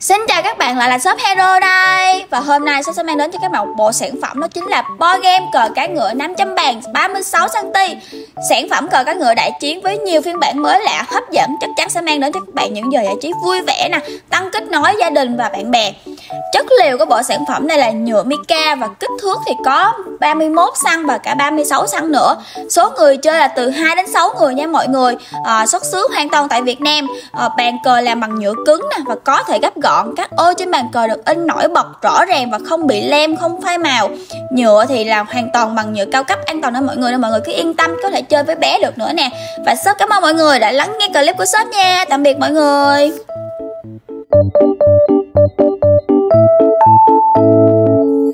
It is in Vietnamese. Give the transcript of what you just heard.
Xin chào các bạn, lại là shop Hero đây. Và hôm nay shop sẽ mang đến cho các bạn một bộ sản phẩm Đó chính là board game cờ cá ngựa 500 bàn 36cm Sản phẩm cờ cá ngựa đại chiến với nhiều phiên bản mới lạ hấp dẫn. Chắc chắn sẽ mang đến cho các bạn những giờ giải trí vui vẻ nè Tăng kết nối gia đình và bạn bè. Chất liệu của bộ sản phẩm này là nhựa mica Và kích thước thì có 31 xăng và cả 36 xăng nữa. Số người chơi là từ 2 đến 6 người nha mọi người. À, Xuất xứ hoàn toàn tại Việt Nam. À, Bàn cờ làm bằng nhựa cứng nè Và có thể gấp gọn. Các ô trên bàn cờ được in nổi bật rõ ràng và không bị lem không phai màu. Nhựa thì là hoàn toàn bằng nhựa cao cấp an toàn đó mọi người nên mọi người cứ yên tâm có thể chơi với bé được nữa nè. Và shop cảm ơn mọi người đã lắng nghe clip của shop nha. Tạm biệt mọi người.